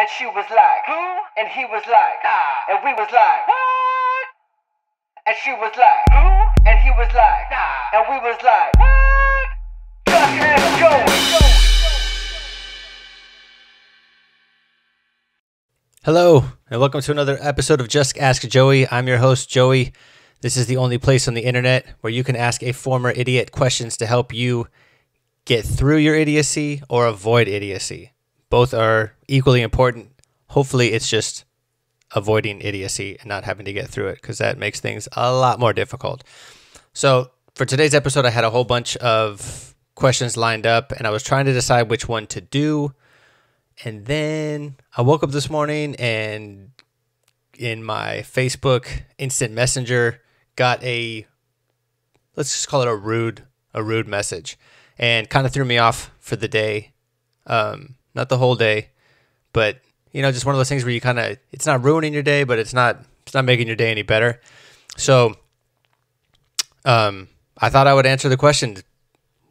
And she was like, Who? And he was like, Nah. And we was like, What? And she was like, Who? And he was like, Nah. And we was like, What? Just ask Joey. Hello, and welcome to another episode of Just Ask Joey. I'm your host, Joey. This is the only place on the internet where you can ask a former idiot questions to help you get through your idiocy or avoid idiocy. Both are equally important. Hopefully, it's just avoiding idiocy and not having to get through it because that makes things a lot more difficult. So, for today's episode, I had a whole bunch of questions lined up, and I was trying to decide which one to do. And then I woke up this morning and in my Facebook instant messenger got a let's just call it a rude a rude message and kind of threw me off for the day. Um, not the whole day, but you know, just one of those things where you kind of it's not ruining your day, but it's not it's not making your day any better. So um, I thought I would answer the question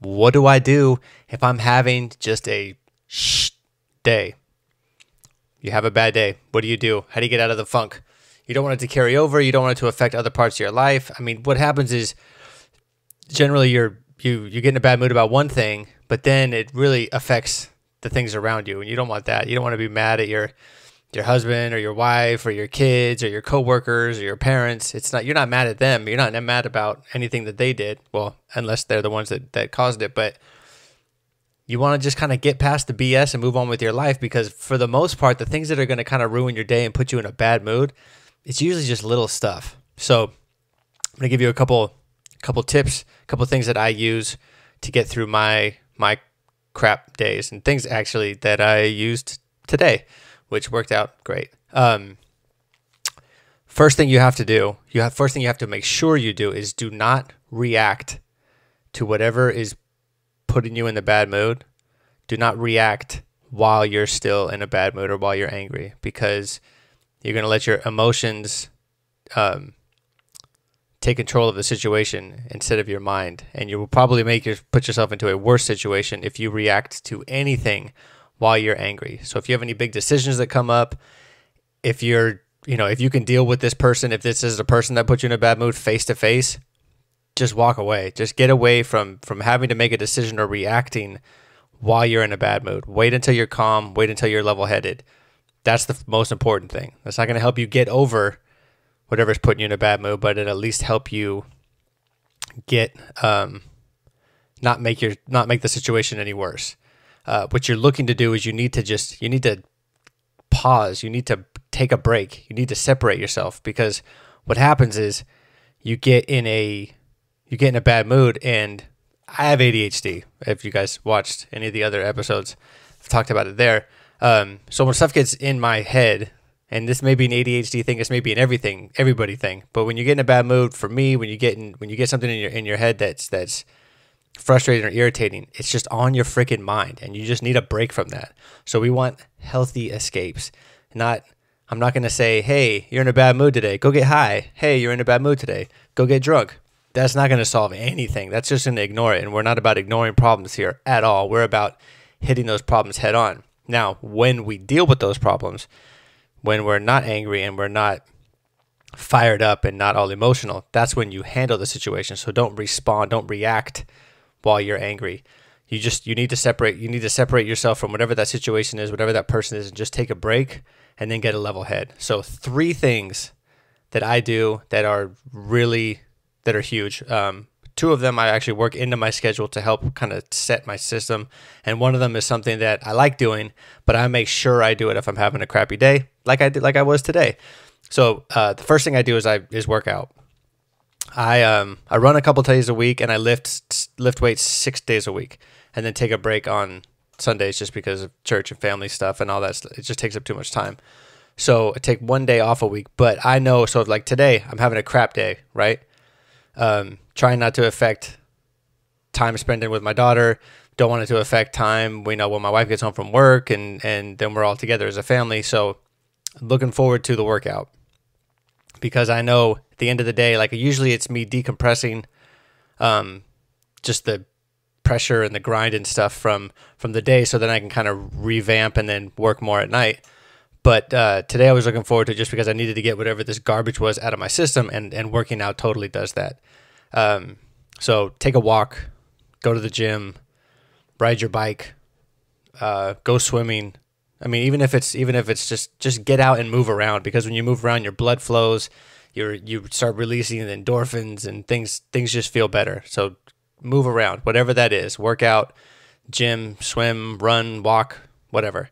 what do I do if I'm having just a shh day? You have a bad day. What do you do? How do you get out of the funk? You don't want it to carry over. You don't want it to affect other parts of your life. I mean, what happens is generally you're you you get in a bad mood about one thing, but then it really affects the things around you, and you don't want that. You don't want to be mad at your your husband or your wife or your kids or your coworkers or your parents. It's not you're not mad at them. You're not mad about anything that they did. Well, unless they're the ones that that caused it, but you want to just kind of get past the BS and move on with your life because for the most part, the things that are going to kind of ruin your day and put you in a bad mood, it's usually just little stuff. So I'm going to give you a couple couple tips, a couple things that I use to get through my my crap days and things actually that I used today, which worked out great. Um, first thing you have to do, you have first thing you have to make sure you do is do not react to whatever is putting you in the bad mood. Do not react while you're still in a bad mood or while you're angry because you're going to let your emotions um, take control of the situation instead of your mind. And you will probably make your put yourself into a worse situation if you react to anything while you're angry. So if you have any big decisions that come up if you're you know if you can deal with this person if this is a person that puts you in a bad mood face to face just walk away. Just get away from from having to make a decision or reacting while you're in a bad mood. Wait until you're calm. Wait until you're level headed that's the most important thing. That's not going to help you get over whatever's putting you in a bad mood, but it at least help you get um, not make your not make the situation any worse. Uh, what you're looking to do is you need to just you need to pause. You need to take a break. You need to separate yourself because what happens is you get in a you get in a bad mood and I have ADHD. If you guys watched any of the other episodes, I've talked about it there. Um, so when stuff gets in my head, and this may be an ADHD thing, this may be an everything, everybody thing. But when you get in a bad mood, for me, when you get in, when you get something in your in your head that's that's frustrating or irritating, it's just on your freaking mind, and you just need a break from that. So we want healthy escapes, not. I'm not gonna say, "Hey, you're in a bad mood today. Go get high." Hey, you're in a bad mood today. Go get drunk. That's not gonna solve anything. That's just gonna ignore it. And we're not about ignoring problems here at all. We're about hitting those problems head on. Now, when we deal with those problems, when we're not angry and we're not fired up and not all emotional, that's when you handle the situation. So don't respond, don't react while you're angry. You just you need to separate you need to separate yourself from whatever that situation is, whatever that person is, and just take a break and then get a level head. So three things that I do that are really that are huge. Um, two of them I actually work into my schedule to help kind of set my system, and one of them is something that I like doing, but I make sure I do it if I'm having a crappy day, like I did, like I was today. So uh, the first thing I do is I is work out. I um I run a couple days a week and I lift lift weights six days a week, and then take a break on Sundays just because of church and family stuff and all that. Stuff. It just takes up too much time. So I take one day off a week, but I know so like today I'm having a crap day, right? Um, trying not to affect time spending with my daughter. Don't want it to affect time. We know when my wife gets home from work, and and then we're all together as a family. So looking forward to the workout because I know at the end of the day, like usually it's me decompressing, um, just the pressure and the grind and stuff from from the day, so then I can kind of revamp and then work more at night. But uh, today I was looking forward to just because I needed to get whatever this garbage was out of my system, and, and working out totally does that. Um, so take a walk, go to the gym, ride your bike, uh, go swimming. I mean, even if it's even if it's just just get out and move around because when you move around, your blood flows, you you start releasing endorphins and things things just feel better. So move around, whatever that is, work out, gym, swim, run, walk, whatever.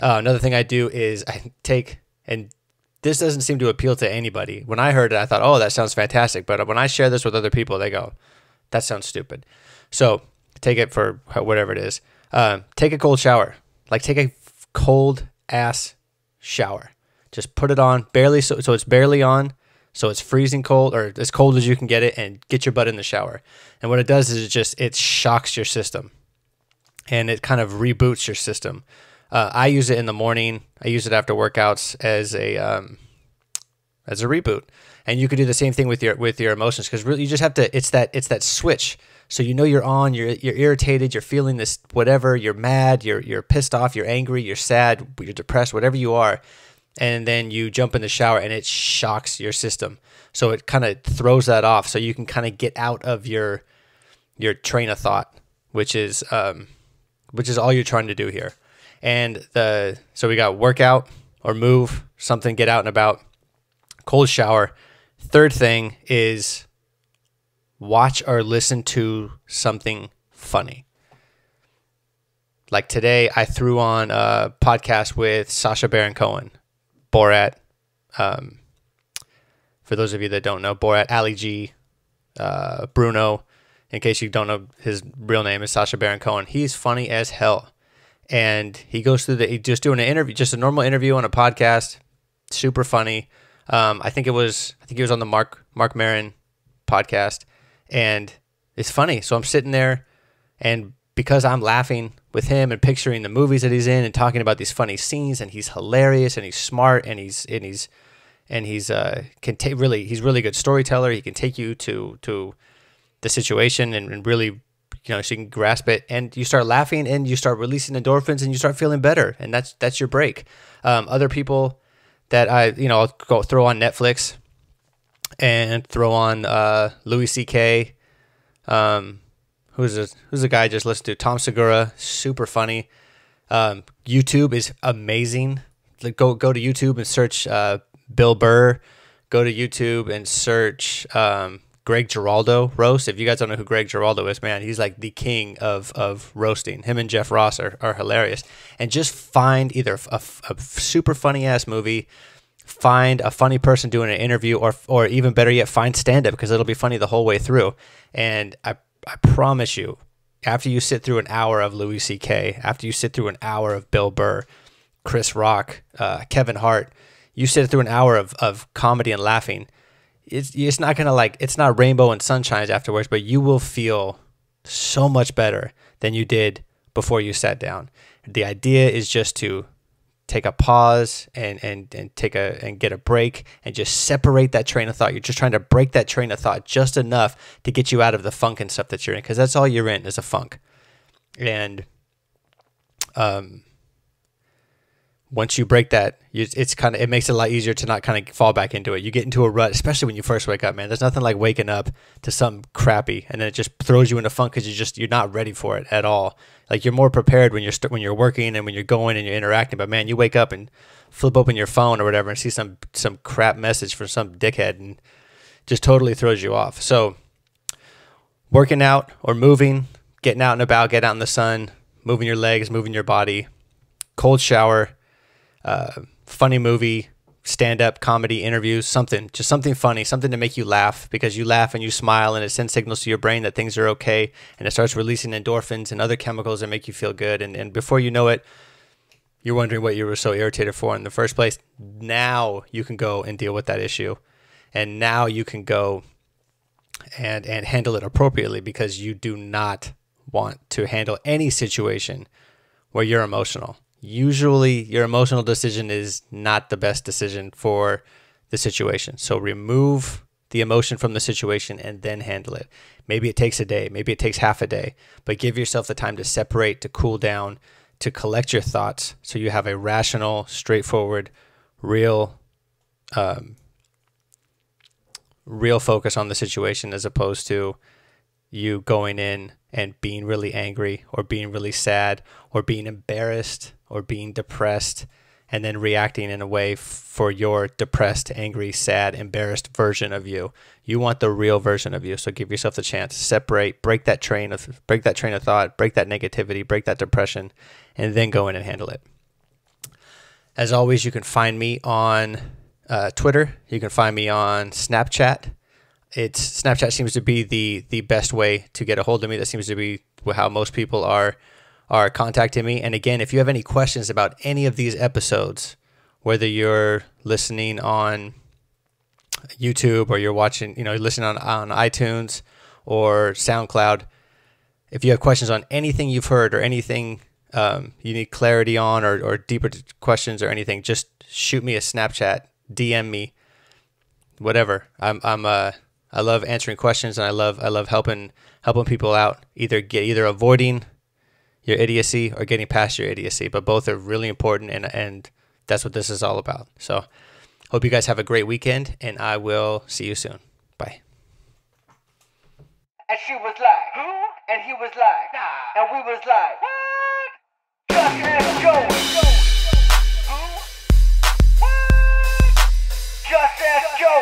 Uh, another thing I do is I take and this doesn't seem to appeal to anybody. When I heard it, I thought, oh, that sounds fantastic. But when I share this with other people, they go, that sounds stupid. So take it for whatever it is. Uh, take a cold shower. Like take a cold ass shower. Just put it on barely so, so it's barely on. So it's freezing cold or as cold as you can get it and get your butt in the shower. And what it does is it just it shocks your system and it kind of reboots your system. Uh, I use it in the morning. I use it after workouts as a um, as a reboot. And you could do the same thing with your with your emotions because really you just have to. It's that it's that switch. So you know you're on. You're you're irritated. You're feeling this whatever. You're mad. You're you're pissed off. You're angry. You're sad. You're depressed. Whatever you are, and then you jump in the shower and it shocks your system. So it kind of throws that off. So you can kind of get out of your your train of thought, which is um, which is all you're trying to do here. And the so we got workout or move something, get out and about, cold shower. Third thing is watch or listen to something funny. Like today, I threw on a podcast with Sacha Baron Cohen, Borat. Um, for those of you that don't know, Borat, Ali G, uh, Bruno. In case you don't know, his real name is Sacha Baron Cohen. He's funny as hell, and he goes through the he just doing an interview, just a normal interview on a podcast. Super funny. Um, I think it was I think he was on the Mark Mark Maron podcast, and it's funny. So I'm sitting there, and because I'm laughing with him and picturing the movies that he's in and talking about these funny scenes, and he's hilarious and he's smart and he's and he's and he's uh can take really he's really good storyteller. He can take you to to the situation and, and really you know so you can grasp it and you start laughing and you start releasing endorphins and you start feeling better and that's that's your break. Um, other people that I you know I'll go throw on Netflix and throw on uh, Louis C.K. Um, who's a who's a guy I just listened to Tom Segura, super funny. Um, YouTube is amazing. Like go go to YouTube and search uh, Bill Burr. Go to YouTube and search um, Greg Giraldo roast. If you guys don't know who Greg Giraldo is, man, he's like the king of of roasting. Him and Jeff Ross are, are hilarious. And just find either a, a super funny ass movie, find a funny person doing an interview, or or even better yet, find stand up because it'll be funny the whole way through. And I I promise you, after you sit through an hour of Louis C.K., after you sit through an hour of Bill Burr, Chris Rock, uh, Kevin Hart, you sit through an hour of, of comedy and laughing. It's it's not gonna like it's not rainbow and sunshines afterwards, but you will feel so much better than you did before you sat down. The idea is just to take a pause and, and, and take a and get a break and just separate that train of thought. You're just trying to break that train of thought just enough to get you out of the funk and stuff that you're in because that's all you're in is a funk. And um, once you break that, you, it's kind of it makes it a lot easier to not kind of fall back into it. You get into a rut, especially when you first wake up, man. There's nothing like waking up to something crappy and then it just throws you into funk because you just you're not ready for it at all. Like you're more prepared when you're when you're working and when you're going and you're interacting. But man, you wake up and flip open your phone or whatever and see some some crap message from some dickhead and just totally throws you off. So working out or moving, getting out and about, get out in the sun, moving your legs, moving your body, cold shower uh, funny movie, stand up comedy interviews, something, just something funny, something to make you laugh because you laugh and you smile and it sends signals to your brain that things are okay and it starts releasing endorphins and other chemicals that make you feel good. And, and before you know it, you're wondering what you were so irritated for in the first place. Now you can go and deal with that issue. And now you can go and, and handle it appropriately because you do not want to handle any situation where you're emotional usually your emotional decision is not the best decision for the situation. So remove the emotion from the situation and then handle it. Maybe it takes a day, maybe it takes half a day, but give yourself the time to separate, to cool down, to collect your thoughts so you have a rational, straightforward, real, um, real focus on the situation as opposed to you going in and being really angry or being really sad or being embarrassed or being depressed and then reacting in a way for your depressed, angry, sad, embarrassed version of you. You want the real version of you. So give yourself the chance. Separate, break that train of break that train of thought, break that negativity, break that depression, and then go in and handle it. As always, you can find me on uh, Twitter. You can find me on Snapchat. It's Snapchat seems to be the the best way to get a hold of me. That seems to be how most people are are contacting me. And again, if you have any questions about any of these episodes, whether you're listening on YouTube or you're watching, you know, you're listening on, on iTunes or SoundCloud, if you have questions on anything you've heard or anything um, you need clarity on or, or deeper questions or anything, just shoot me a Snapchat, DM me, whatever. I'm, I'm, uh, I love answering questions and I love, I love helping, helping people out, either get, either avoiding your idiocy or getting past your idiocy. But both are really important, and and that's what this is all about. So, hope you guys have a great weekend, and I will see you soon. Bye. And she was like, and he was like, nah, and we was like, what? Just Just.